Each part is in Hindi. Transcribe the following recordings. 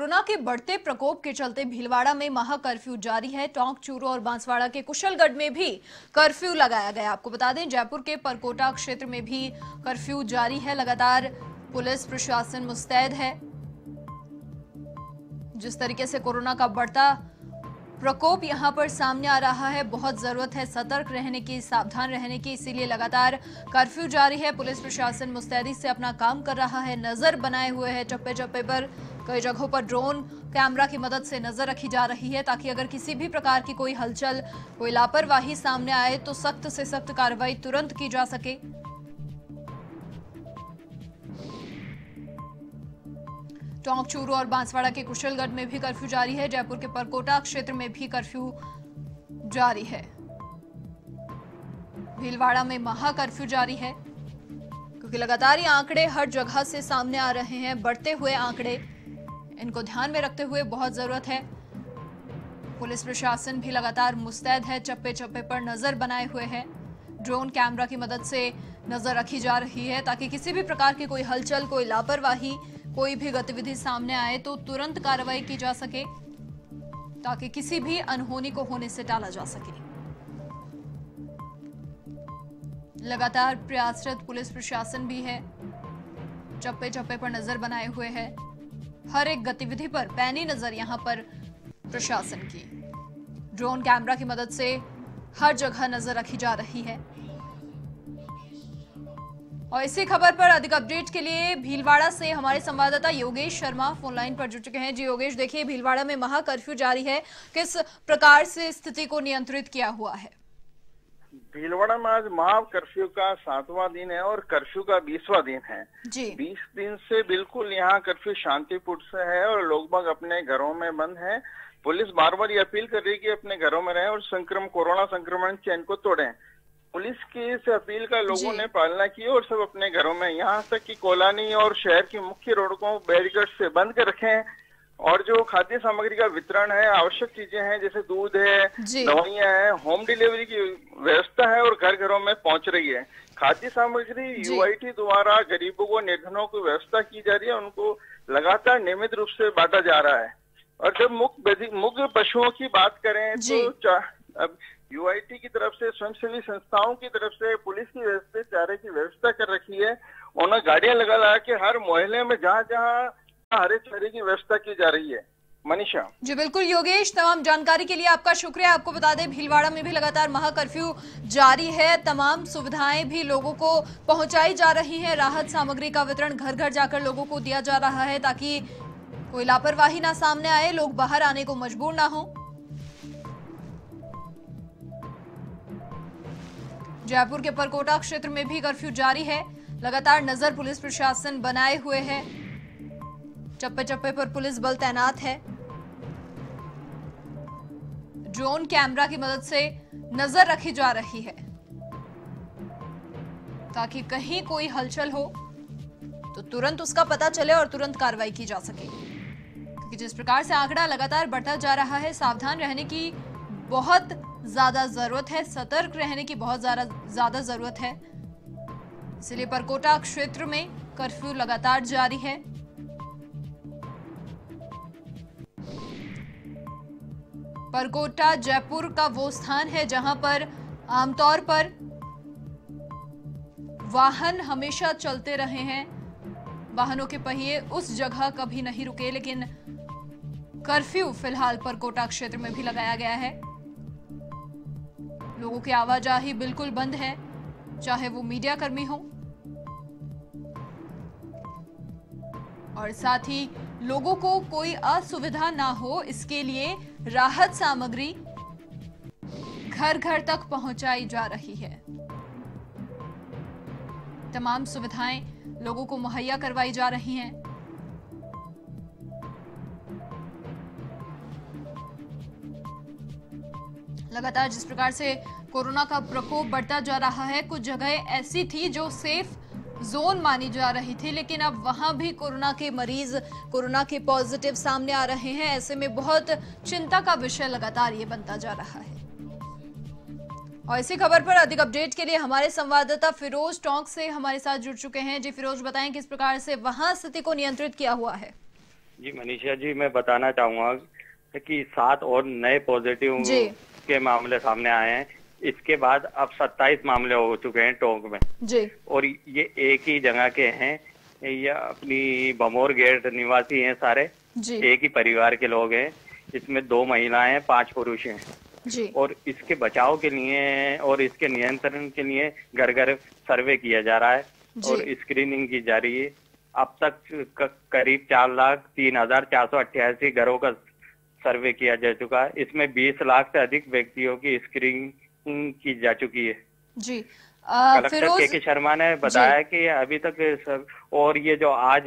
कोरोना के बढ़ते प्रकोप के चलते भीलवाड़ा में महा कर्फ्यू जारी है। टोंक, चूरू और बांसवाड़ा के कुशलगढ़ में भी कर्फ्यू लगाया गया। आपको बता दें, जयपुर के परकोटा क्षेत्र में भी कर्फ्यू जारी है। लगातार पुलिस प्रशासन मुस्तैद है। जिस तरीके से कोरोना का बढ़ता प्रकोप यहाँ पर सामने आ रहा है, बहुत ज़रूरत है सतर्क रहने की, सावधान रहने की। इसीलिए लगातार कर्फ्यू जारी है। पुलिस प्रशासन मुस्तैदी से अपना काम कर रहा है। नज़र बनाए हुए है चप्पे चप्पे पर कई जगहों पर ड्रोन कैमरा की मदद से नज़र रखी जा रही है ताकि अगर किसी भी प्रकार की कोई हलचल, कोई लापरवाही सामने आए तो सख्त से सख्त कार्रवाई तुरंत की जा सके। टोंक चूरू और बांसवाड़ा के कुशलगढ़ में भी कर्फ्यू जारी है, जयपुर के परकोटा क्षेत्र में भी कर्फ्यू जारी है। भीलवाड़ा में महा कर्फ्यू जारी है, क्योंकि लगातार ये आंकड़े हर जगह से सामने आ रहे हैं, बढ़ते हुए आंकड़े इनको ध्यान में रखते हुए बहुत ज़रूरत है। पुलिस प्रशासन भी लगातार मुस्तैद है चप्पे चप्पे पर नज़र बनाए हुए है। ड्रोन कैमरा की मदद से नज़र रखी जा रही है ताकि किसी भी प्रकार की कोई हलचल, कोई लापरवाही, कोई भी गतिविधि सामने आए तो तुरंत कार्रवाई की जा सके ताकि किसी भी अनहोनी को होने से टाला जा सके। लगातार प्रयासरत पुलिस प्रशासन भी है। चप्पे चप्पे पर नज़र बनाए हुए है। हर एक गतिविधि पर पैनी नज़र यहाँ पर प्रशासन की। ड्रोन कैमरा की मदद से हर जगह नज़र रखी जा रही है। और इसी खबर पर अधिक अपडेट के लिए भीलवाड़ा से हमारे संवाददाता योगेश शर्मा फ़ोन लाइन पर जुड़ चुके हैं। जी योगेश, देखिए, भीलवाड़ा में महा कर्फ्यू जारी है। किस प्रकार से स्थिति को नियंत्रित किया हुआ है? भीलवाड़ा में आज महा कर्फ्यू का सातवां दिन है और कर्फ्यू का बीसवा दिन है। जी। बीस दिन से बिल्कुल यहाँ कर्फ्यू शांतिपूर्ण से है और लोग बाग अपने घरों में बंद है। पुलिस बार बार ये अपील कर रही है कि अपने घरों में रहें और संक्रमण कोरोना संक्रमण चैन को तोड़ें। पुलिस की इस अपील का लोगों ने पालना की और सब अपने घरों में यहाँ तक कि कोलानी और शहर की मुख्य रोड को बैरिकेड से बंद कर रखें और जो खाद्य सामग्री का वितरण है आवश्यक चीज़ें हैं जैसे दूध है। दवाइयाँ हैं होम डिलीवरी की व्यवस्था है और घर घरों में पहुँच रही है खाद्य सामग्री। यूआईटी द्वारा गरीबों को निर्धनों की व्यवस्था की जा रही है उनको लगातार नियमित रूप से बांटा जा रहा है और जब मुख्य मुख्य पशुओं की बात करें। तो अब यूआईटी की तरफ़ से स्वयंसेवी संस्थाओं की तरफ़ से पुलिस की व्यवस्था चारे की व्यवस्था कर रखी है उन्होंने गाड़ियाँ लगा लगा के हर मोहल्ले में जहाँ जहाँ हरे चारे की व्यवस्था की जा रही है। मनीषा। जी, बिल्कुल, योगेश, तमाम जानकारी के लिए आपका शुक्रिया। आपको बता दें, भीलवाड़ा में भी लगातार महा कर्फ्यू जारी है। तमाम सुविधाएँ भी लोगों को पहुंचाई जा रही हैं। राहत सामग्री का वितरण घर घर जाकर लोगों को दिया जा रहा है ताकि कोई लापरवाही ना सामने आए, लोग बाहर आने को मजबूर ना हो। जयपुर के परकोटा क्षेत्र में भी कर्फ्यू जारी है। लगातार नज़र पुलिस प्रशासन बनाए हुए है। चप्पे चप्पे पर पुलिस बल तैनात है। ड्रोन कैमरा की मदद से नज़र रखी जा रही है। ताकि कहीं कोई हलचल हो तो तुरंत उसका पता चले और तुरंत कार्रवाई की जा सके। क्योंकि जिस प्रकार से आंकड़ा लगातार बढ़ता जा रहा है, सावधान रहने की बहुत ज़्यादा ज़रूरत है, सतर्क रहने की बहुत ज़्यादा ज़रूरत है। इसलिए परकोटा क्षेत्र में कर्फ्यू लगातार जारी है। परकोटा जयपुर का वो स्थान है जहाँ पर आमतौर पर वाहन हमेशा चलते रहे हैं। वाहनों के पहिए उस जगह कभी नहीं रुके, लेकिन कर्फ्यू फ़िलहाल परकोटा क्षेत्र में भी लगाया गया है। लोगों की आवाजाही बिल्कुल बंद है, चाहे वो मीडिया कर्मी हो। और साथ ही लोगों को कोई असुविधा ना हो, इसके लिए राहत सामग्री घर घर तक पहुंचाई जा रही है। तमाम सुविधाएँ लोगों को मुहैया करवाई जा रही हैं। लगातार जिस प्रकार से कोरोना का प्रकोप बढ़ता जा रहा है, कुछ जगह ऐसी थी जो सेफ़ जोन मानी जा रही थी लेकिन अब वहाँ भी कोरोना के मरीज़ कोरोना के पॉजिटिव सामने आ रहे हैं। ऐसे में बहुत चिंता का विषय लगातार ये बनता जा रहा है। और इसी खबर पर अधिक अपडेट के लिए हमारे संवाददाता फिरोज टोंक से हमारे साथ जुड़ चुके हैं। जी फिरोज बताएँ किस प्रकार से वहाँ स्थिति को नियंत्रित किया हुआ है? जी मनीषा जी मैं बताना चाहूँगा कि सात और नए पॉजिटिव के मामले सामने आए हैं। इसके बाद अब सत्ताईस मामले हो चुके हैं टोंक में। जी। और ये एक ही जगह के हैं ये अपनी बमोर गेट निवासी हैं सारे। जी। एक ही परिवार के लोग हैं इसमें दो महिलाएँ हैं पाँच पुरुष हैं। जी। और इसके बचाव के लिए और इसके नियंत्रण के लिए घर घर सर्वे किया जा रहा है और स्क्रीनिंग की जा रही है। अब तक करीब चार लाख तीन हज़ार चार सौ अट्ठासी घरों का सर्वे किया जा चुका है। इसमें बीस लाख से अधिक व्यक्तियों की स्क्रीनिंग की जा चुकी है। जी। कलेक्टर के के शर्मा ने बताया कि अभी तक सब और ये जो आज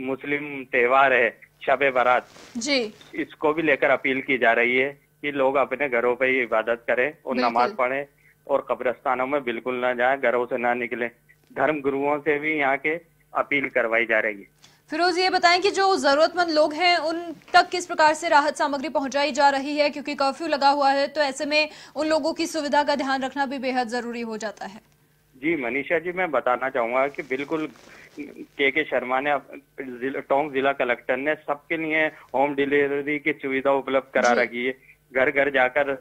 मुस्लिम त्योहार है शब बारात जी। इसको भी लेकर अपील की जा रही है कि लोग अपने घरों पे ही इबादत करें और नमाज़ पढ़ें और कब्रस्तानों में बिल्कुल ना जाएँ घरों से ना निकलें। धर्म गुरुओं से भी यहाँ के अपील करवाई जा रही है। फिरोज ये बताएँ कि जो जरूरतमंद लोग हैं उन तक किस प्रकार से राहत सामग्री पहुंचाई जा रही है? क्योंकि कर्फ्यू लगा हुआ है तो ऐसे में उन लोगों की सुविधा का ध्यान रखना भी बेहद ज़रूरी हो जाता है। जी मनीषा जी मैं बताना चाहूँगा कि बिल्कुल के के शर्मा ने टोंक जिला कलेक्टर ने सबके लिए होम डिलीवरी की सुविधा उपलब्ध करा रखी है। घर घर जाकर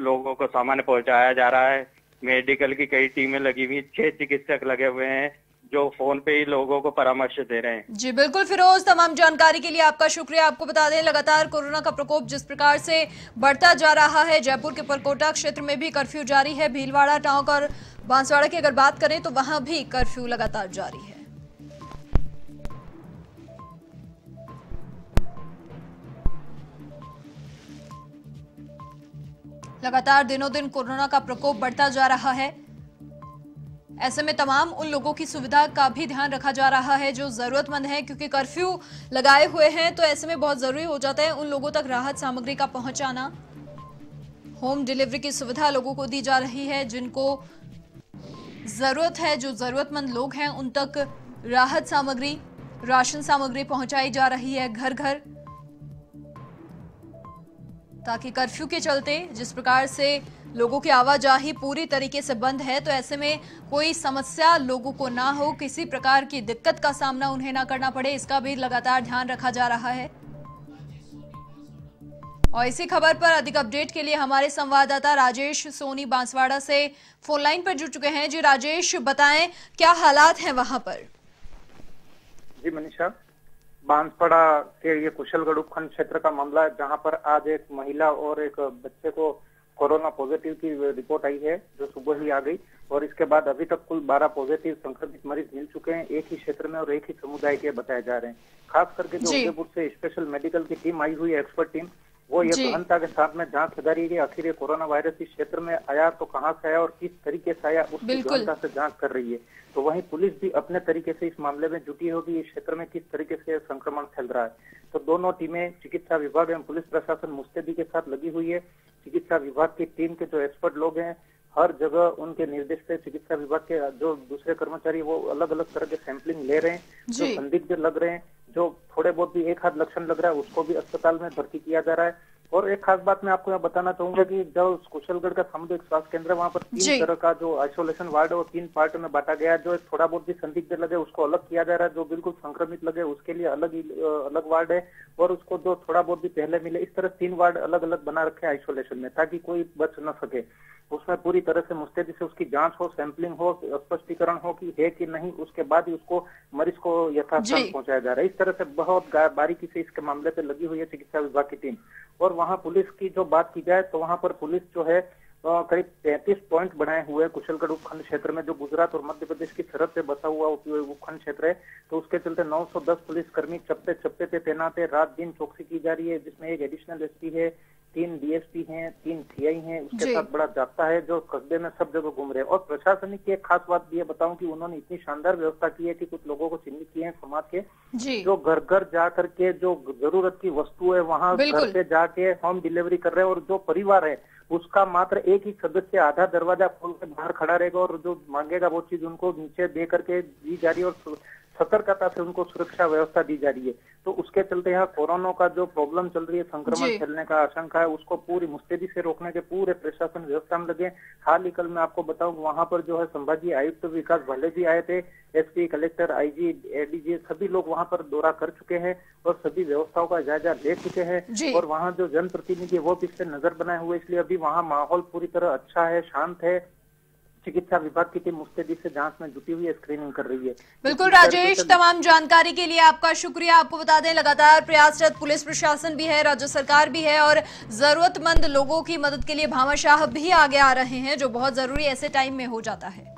लोगों को सामान पहुँचाया जा रहा है। मेडिकल की कई टीमें लगी हुई छह चिकित्सक लगे हुए हैं। जो फ़ोन पे ही लोगों को परामर्श दे रहे हैं। जी, बिल्कुल फिरोज, तमाम जानकारी के लिए आपका शुक्रिया। आपको बता दें, लगातार कोरोना का प्रकोप जिस प्रकार से बढ़ता जा रहा है, जयपुर के परकोटा क्षेत्र में भी कर्फ्यू जारी है। भीलवाड़ा टाउन और बांसवाड़ा की अगर बात करें तो वहाँ भी कर्फ्यू लगातार जारी है। लगातार दिनों दिन कोरोना का प्रकोप बढ़ता जा रहा है। ऐसे में तमाम उन लोगों की सुविधा का भी ध्यान रखा जा रहा है जो जरूरतमंद है, क्योंकि कर्फ्यू लगाए हुए हैं तो ऐसे में बहुत ज़रूरी हो जाता है उन लोगों तक राहत सामग्री का पहुंचाना। होम डिलीवरी की सुविधा लोगों को दी जा रही है, जिनको ज़रूरत है, जो जरूरतमंद लोग हैं, उन तक राहत सामग्री, राशन सामग्री पहुंचाई जा रही है घर घर ताकि कर्फ्यू के चलते जिस प्रकार से लोगों की आवाजाही पूरी तरीके से बंद है तो ऐसे में कोई समस्या लोगों को ना हो, किसी प्रकार की दिक्कत का सामना उन्हें ना करना पड़े, इसका भी लगातार ध्यान रखा जा रहा है। और इसी खबर पर अधिक अपडेट के लिए हमारे संवाददाता राजेश सोनी बांसवाड़ा से फ़ोन लाइन पर जुड़ चुके हैं। जी राजेश, बताएँ, क्या हालात हैं वहाँ पर? जी मनीषा बांसवाड़ा के ये कुशलगढ़ उपखंड क्षेत्र का मामला है जहाँ पर आज एक महिला और एक बच्चे को कोरोना पॉजिटिव की रिपोर्ट आई है जो सुबह ही आ गई और इसके बाद अभी तक कुल 12 पॉजिटिव संक्रमित मरीज़ मिल चुके हैं एक ही क्षेत्र में और एक ही समुदाय के बताए जा रहे हैं। खास करके जो। उदयपुर से स्पेशल मेडिकल की टीम आई हुई है एक्सपर्ट टीम वो ये। गहनता के साथ में जाँच रही है आखिर ये कोरोना वायरस इस क्षेत्र में आया तो कहाँ से आया और किस तरीके से आया उसकी। गहनता से जाँच कर रही है तो वहीं पुलिस भी अपने तरीके से इस मामले में जुटी होगी इस क्षेत्र में किस तरीके से संक्रमण फैल रहा है तो दोनों टीमें चिकित्सा विभाग एवं पुलिस प्रशासन मुस्तैदी के साथ लगी हुई है चिकित्सा विभाग की टीम के जो एक्सपर्ट लोग हैं हर जगह उनके निर्देश पे चिकित्सा विभाग के जो दूसरे कर्मचारी वो अलग अलग तरह के सैंपलिंग ले रहे हैं जो संदिग्ध लग रहे हैं जो थोड़े बहुत भी एक हाथ लक्षण लग रहा है, उसको भी अस्पताल में भर्ती किया जा रहा है। और एक खास बात मैं आपको यहाँ बताना चाहूँगा कि जो कुशलगढ़ का सामुदायिक स्वास्थ्य केंद्र है वहाँ पर तीन तरह का जो आइसोलेशन वार्ड है वो तीन पार्ट में बांटा गया है जो थोड़ा बहुत भी संदिग्ध लगे उसको अलग किया जा रहा है जो बिल्कुल संक्रमित लगे उसके लिए अलग अलग वार्ड है और उसको जो थोड़ा बहुत भी पहले मिले इस तरह तीन वार्ड अलग अलग बना रखे आइसोलेशन में ताकि कोई बच न सके। उसमें पूरी तरह से मुस्तैदी से उसकी जाँच हो सैंपलिंग हो स्पष्टीकरण हो कि है कि नहीं उसके बाद ही उसको मरीज़ को यथास्थान पहुँचाया जा रहा है। इस तरह से बहुत बारीकी से इसके मामले पे लगी हुई है चिकित्सा विभाग की टीम। और वहाँ पुलिस की जो बात की जाए तो वहाँ पर पुलिस जो है करीब तैंतीस पॉइंट बनाए हुए कुशलगढ़ उपखंड क्षेत्र में, जो गुजरात और मध्य प्रदेश की सरहद से बसा हुआ उपखंड क्षेत्र है। तो उसके चलते 910 पुलिस कर्मी चप्पे चप्पे पे तैनात है रात दिन चौकसी की जा रही है, जिसमें एक एडिशनल एसपी है तीन डीएसपी हैं तीन सीआई हैं उसके साथ बड़ा जाता है जो कस्बे में सब जगह घूम रहे हैं। और प्रशासनिक की एक खास बात ये बताऊँ कि उन्होंने इतनी शानदार व्यवस्था की है कि कुछ लोगों को चिन्हित किए हैं समाज के। जो। घर घर जा करके जो ज़रूरत की वस्तु है वहाँ घर पे जाके होम डिलीवरी कर रहे हैं और जो परिवार है उसका मात्र एक ही सदस्य आधा दरवाज़ा खोल के बाहर खड़ा रहेगा और जो मांगेगा वो चीज़ उनको नीचे दे करके दी जा रही है और सतर्कता से उनको सुरक्षा व्यवस्था दी जा रही है। तो उसके चलते यहाँ कोरोना का जो प्रॉब्लम चल रही है संक्रमण फैलने का आशंका है उसको पूरी मुस्तैदी से रोकने के पूरे प्रशासन व्यवस्था में लगे हाल ही कल मैं आपको बताऊँ वहाँ पर जो है संभागीय आयुक्त तो विकास भले जी आए थे एसपी कलेक्टर आईजी एडीजी सभी लोग वहाँ पर दौरा कर चुके हैं और सभी व्यवस्थाओं का जायजा ले चुके हैं। और वहाँ जो जनप्रतिनिधि वो पिछले नज़र बनाए हुए इसलिए अभी वहाँ माहौल पूरी तरह अच्छा है शांत है चिकित्सा विभाग की टीम मुस्तैदी से जाँच में जुटी हुई है स्क्रीनिंग कर रही है। बिल्कुल राजेश तमाम जानकारी के लिए आपका शुक्रिया। आपको बता दें लगातार प्रयासरत पुलिस प्रशासन भी है राज्य सरकार भी है और जरूरतमंद लोगों की मदद के लिए भामाशाह भी आगे आ रहे हैं जो बहुत ज़रूरी ऐसे टाइम में हो जाता है।